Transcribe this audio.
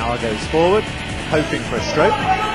Power goes forward, hoping for a stroke.